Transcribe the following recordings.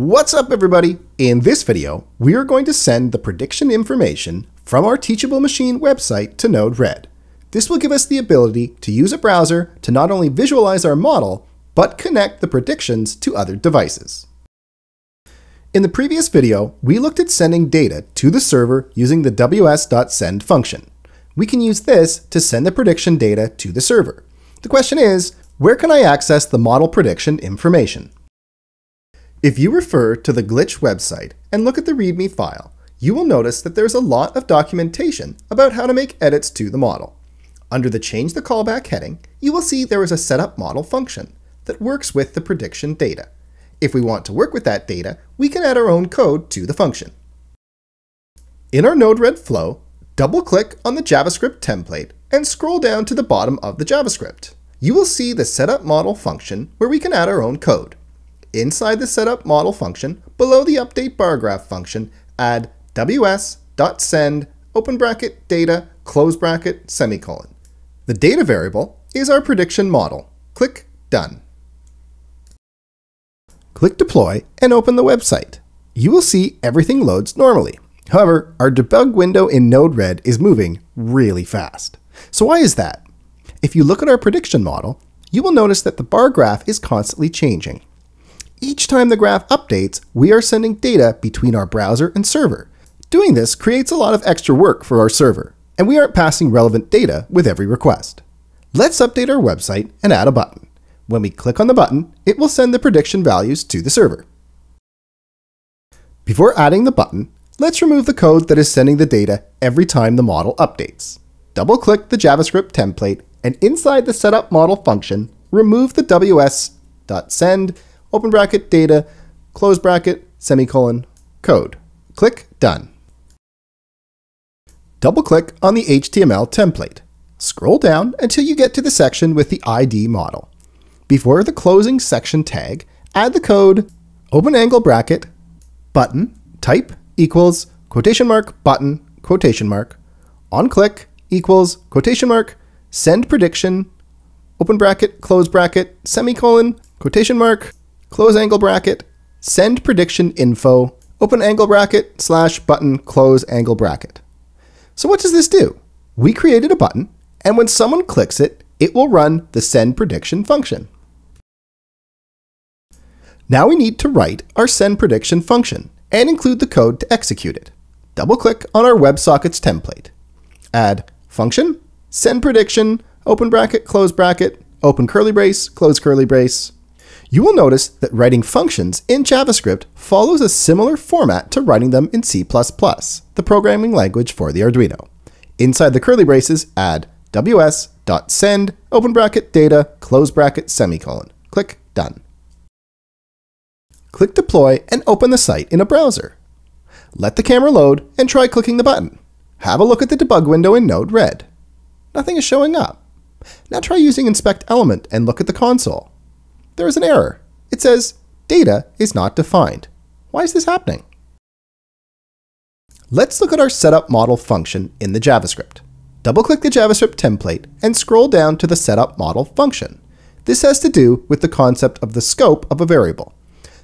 What's up everybody? In this video, we are going to send the prediction information from our Teachable Machine website to Node-RED. This will give us the ability to use a browser to not only visualize our model, but connect the predictions to other devices. In the previous video, we looked at sending data to the server using the ws.send function. We can use this to send the prediction data to the server. The question is, where can I access the model prediction information? If you refer to the Glitch website and look at the README file, you will notice that there's a lot of documentation about how to make edits to the model. Under the Change the Callback heading, you will see there is a Setup Model function that works with the prediction data. If we want to work with that data, we can add our own code to the function. In our Node-RED flow, double-click on the JavaScript template and scroll down to the bottom of the JavaScript. You will see the Setup Model function where we can add our own code. Inside the setup model function, below the update bar graph function, add ws.send open bracket data close bracket semicolon. The data variable is our prediction model. Click Done. Click Deploy and open the website. You will see everything loads normally. However, our debug window in Node-RED is moving really fast. So why is that? If you look at our prediction model, you will notice that the bar graph is constantly changing. Each time the graph updates, we are sending data between our browser and server. Doing this creates a lot of extra work for our server, and we aren't passing relevant data with every request. Let's update our website and add a button. When we click on the button, it will send the prediction values to the server. Before adding the button, let's remove the code that is sending the data every time the model updates. Double-click the JavaScript template, and inside the setup model function, remove the ws.send open bracket, data, close bracket, semicolon, code. Click Done. Double-click on the HTML template. Scroll down until you get to the section with the ID model. Before the closing section tag, add the code open angle bracket, button, type equals quotation mark, button, quotation mark, on click equals quotation mark, send prediction, open bracket, close bracket, semicolon, quotation mark, close angle bracket, send prediction info, open angle bracket, slash button, close angle bracket. So what does this do? We created a button, and when someone clicks it, it will run the send prediction function. Now we need to write our send prediction function and include the code to execute it. Double-click on our WebSockets template. Add function, send prediction, open bracket, close bracket, open curly brace, close curly brace, you will notice that writing functions in JavaScript follows a similar format to writing them in C++, the programming language for the Arduino. Inside the curly braces, add ws.send, open bracket, data, close bracket, semicolon. Click Done. Click Deploy and open the site in a browser. Let the camera load and try clicking the button. Have a look at the debug window in Node-RED. Nothing is showing up. Now try using Inspect Element and look at the console there is an error. It says data is not defined. Why is this happening? Let's look at our setup model function in the JavaScript. Double-click the JavaScript template and scroll down to the setup model function. This has to do with the concept of the scope of a variable.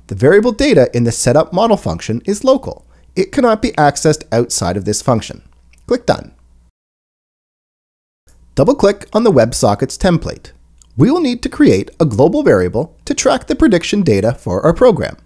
The variable data in the setup model function is local. It cannot be accessed outside of this function. Click Done. Double-click on the WebSockets template we will need to create a global variable to track the prediction data for our program.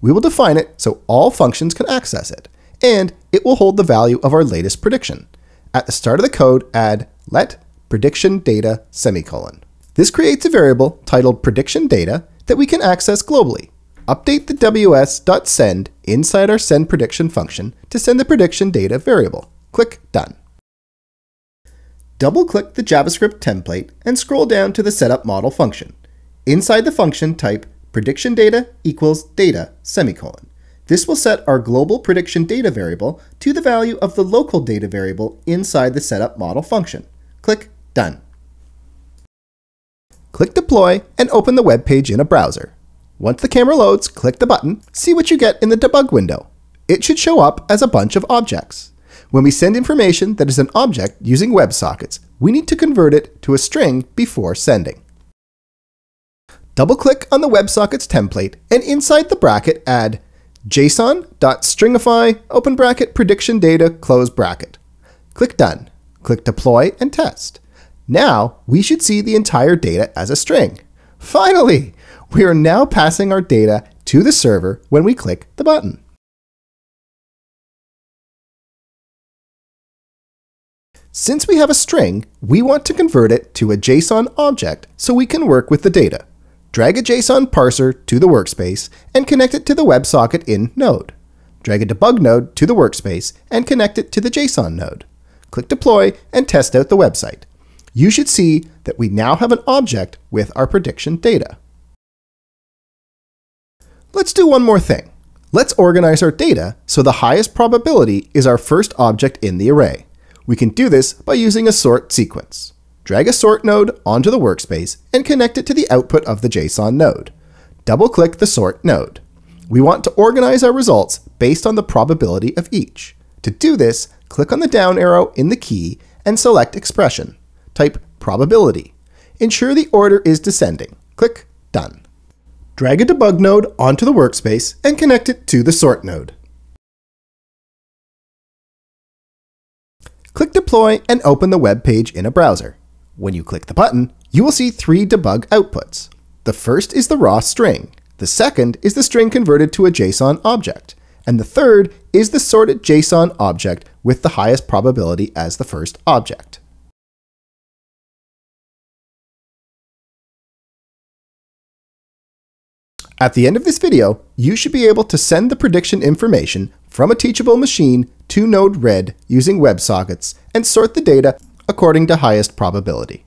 We will define it so all functions can access it, and it will hold the value of our latest prediction. At the start of the code, add let prediction data semicolon. This creates a variable titled prediction data that we can access globally. Update the ws.send inside our send prediction function to send the prediction data variable. Click Done double-click the JavaScript template and scroll down to the setup model function. Inside the function, type prediction data equals data semicolon. This will set our global prediction data variable to the value of the local data variable inside the setup model function. Click Done. Click Deploy and open the web page in a browser. Once the camera loads, click the button, see what you get in the debug window. It should show up as a bunch of objects. When we send information that is an object using WebSockets, we need to convert it to a string before sending. Double-click on the WebSockets template and inside the bracket add json.stringify open bracket prediction data close bracket. Click Done. Click Deploy and Test. Now we should see the entire data as a string. Finally! We are now passing our data to the server when we click the button. Since we have a string, we want to convert it to a JSON object so we can work with the data. Drag a JSON parser to the workspace and connect it to the WebSocket in Node. Drag a debug node to the workspace and connect it to the JSON node. Click Deploy and test out the website. You should see that we now have an object with our prediction data. Let's do one more thing. Let's organize our data so the highest probability is our first object in the array. We can do this by using a sort sequence. Drag a sort node onto the workspace and connect it to the output of the JSON node. Double-click the sort node. We want to organize our results based on the probability of each. To do this, click on the down arrow in the key and select expression. Type probability. Ensure the order is descending. Click Done. Drag a debug node onto the workspace and connect it to the sort node. Click Deploy and open the web page in a browser. When you click the button, you will see three debug outputs. The first is the raw string, the second is the string converted to a JSON object, and the third is the sorted JSON object with the highest probability as the first object. At the end of this video, you should be able to send the prediction information from a teachable machine to Node-RED using WebSockets and sort the data according to highest probability.